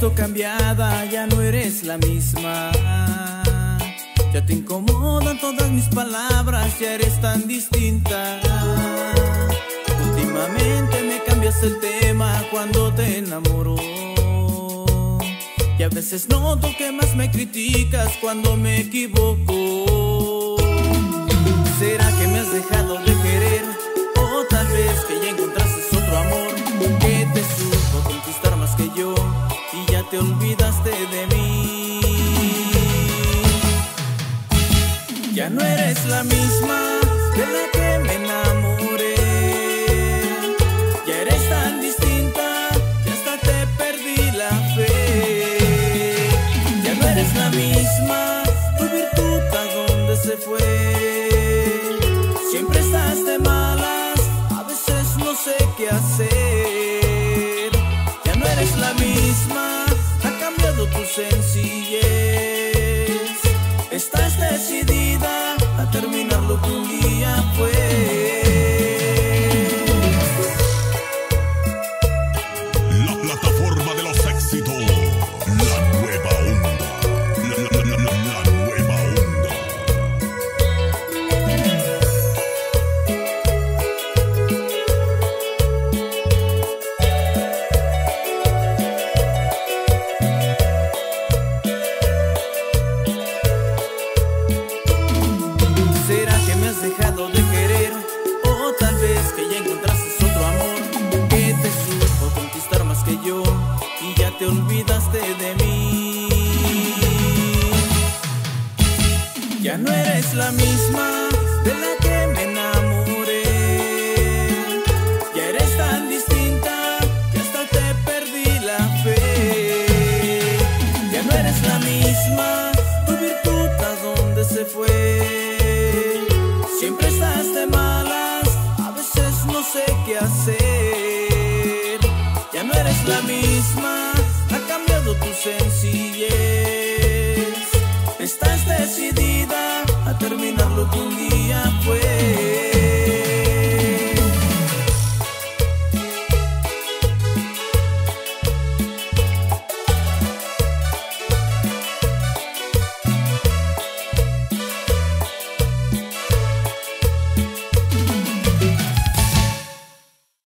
visto cambiada, ya no eres la misma. Ya te incomodan todas mis palabras, ya eres tan distinta. Últimamente me cambias el tema cuando te enamoro. Y a veces noto que más me criticas cuando me equivoco. Olvidaste de mí. Ya no eres la misma terminar lo que un día fue. Ya no eres la misma de la que me enamoré. Ya eres tan distinta que hasta te perdí la fe. Ya no eres la misma, tu virtud a dónde se fue. Siempre estás de malas, a veces no sé qué hacer. Ya no eres la misma, ha cambiado tu sencillez. Lo que un día.